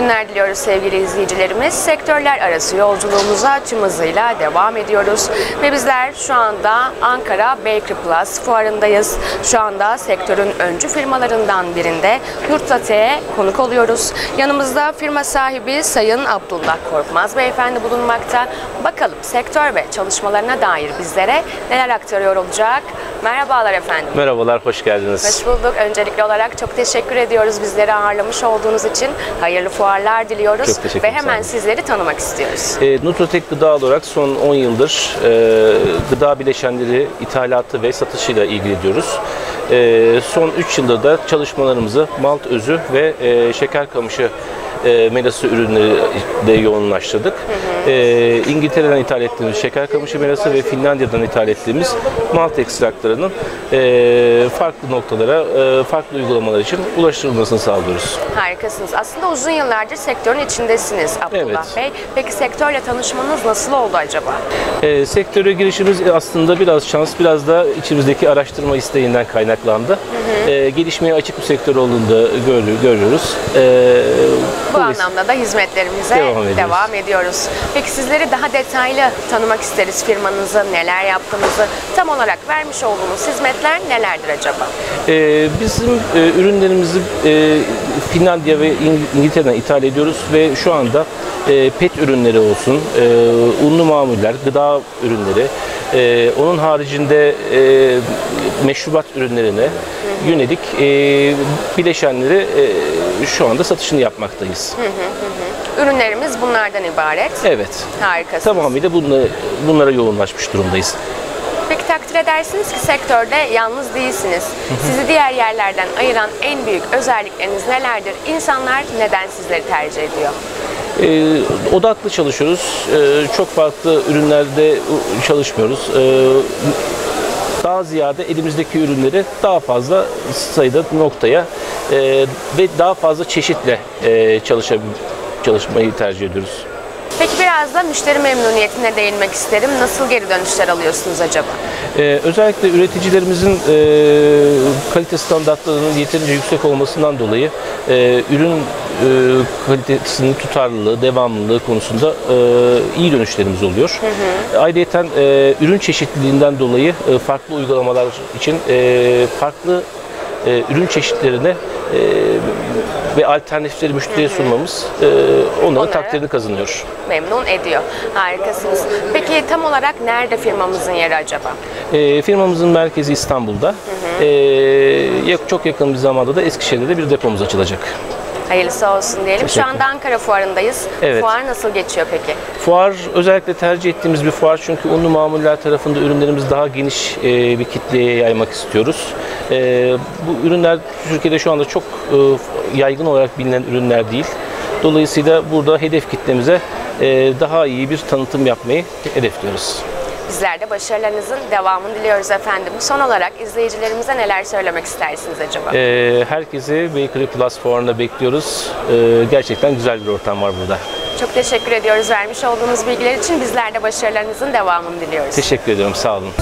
günler diliyoruz sevgili izleyicilerimiz. Sektörler arası yolculuğumuza tüm hızıyla devam ediyoruz. Ve bizler şu anda Ankara Bakery Plus fuarındayız. Şu anda sektörün öncü firmalarından birinde Nurtate'ye konuk oluyoruz. Yanımızda firma sahibi Sayın Abdullah Korkmaz Beyefendi bulunmakta. Bakalım sektör ve çalışmalarına dair bizlere neler aktarıyor olacak. Merhabalar efendim. Merhabalar, hoş geldiniz. Hoş bulduk. Öncelikli olarak çok teşekkür ediyoruz bizleri ağırlamış olduğunuz için. Hayırlı fuarlar diliyoruz. Çok teşekkür Ve hemen sizleri tanımak istiyoruz. E, Nutrotek Gıda olarak son 10 yıldır e, gıda bileşenleri ithalatı ve satışıyla ilgileniyoruz. E, son 3 yıldır da çalışmalarımızı malt özü ve e, şeker kamışı e, melası ürünleri de yoğunlaştırdık. E, İngiltere'den ithal ettiğimiz şeker kamışı melası ve Finlandiya'dan ithal ettiğimiz malt ekstraklarının e, farklı noktalara, e, farklı uygulamalar için ulaştırılmasını sağlıyoruz. Harikasınız. Aslında uzun yıllardır sektörün içindesiniz Abdullah Evet. Bey. Peki sektörle tanışmanız nasıl oldu acaba? E, sektöre girişimiz aslında biraz şans, biraz da içimizdeki araştırma isteğinden kaynaklandı. E, gelişmeye açık bir sektör olduğunu da görü- görüyoruz. E, Bu dolayısıyla- anlamda da hizmetlerimize Devam ediyoruz. devam ediyoruz. Peki sizleri daha detaylı tanımak isteriz firmanızı, neler yaptığınızı. Tam olarak vermiş olduğunuz hizmetler nelerdir acaba? E, bizim e, ürünlerimizi e, Finlandiya ve İng- İngiltere'den ithal ediyoruz ve şu anda e, pet ürünleri olsun, e, unlu mamuller, gıda ürünleri, e, onun haricinde e, meşrubat ürünlerine yönelik e, bileşenleri e, şu anda satışını yapmaktayız. Ürünlerimiz bunlardan ibaret. Evet. Harikasınız. Tamamıyla bunlara, bunlara yoğunlaşmış durumdayız. Peki takdir edersiniz ki sektörde yalnız değilsiniz. Sizi diğer yerlerden ayıran en büyük özellikleriniz nelerdir? İnsanlar neden sizleri tercih ediyor? Ee, odaklı çalışıyoruz. Ee, çok farklı ürünlerde çalışmıyoruz. Ee, daha ziyade elimizdeki ürünleri daha fazla sayıda noktaya e, ve daha fazla çeşitle e, çalışmayı tercih ediyoruz. Peki biraz da müşteri memnuniyetine değinmek isterim. Nasıl geri dönüşler alıyorsunuz acaba? Ee, özellikle üreticilerimizin e, kalite standartlarının yeterince yüksek olmasından dolayı e, ürün kalitesinin tutarlılığı, devamlılığı konusunda e, iyi dönüşlerimiz oluyor. Ayrıca e, ürün çeşitliliğinden dolayı e, farklı uygulamalar için e, farklı e, ürün çeşitlerine e, ve alternatifleri müşteriye sunmamız e, onların Onlara- takdirini kazanıyor. Memnun ediyor. Harikasınız. Peki tam olarak nerede firmamızın yeri acaba? E, firmamızın merkezi İstanbul'da. E, yak- çok yakın bir zamanda da Eskişehir'de de bir depomuz açılacak. Hayırlısı olsun diyelim. Şu anda Ankara Fuarı'ndayız. Evet. Fuar nasıl geçiyor peki? Fuar özellikle tercih ettiğimiz bir fuar çünkü unlu mamuller tarafında ürünlerimizi daha geniş e, bir kitleye yaymak istiyoruz. E, bu ürünler Türkiye'de şu anda çok e, yaygın olarak bilinen ürünler değil. Dolayısıyla burada hedef kitlemize daha iyi bir tanıtım yapmayı hedefliyoruz. Bizler de başarılarınızın devamını diliyoruz efendim. Son olarak izleyicilerimize neler söylemek istersiniz acaba? E, herkesi Bakery Plus fuarına bekliyoruz. E, gerçekten güzel bir ortam var burada. Çok teşekkür ediyoruz vermiş olduğunuz bilgiler için. Bizler de başarılarınızın devamını diliyoruz. Teşekkür ediyorum. Sağ olun.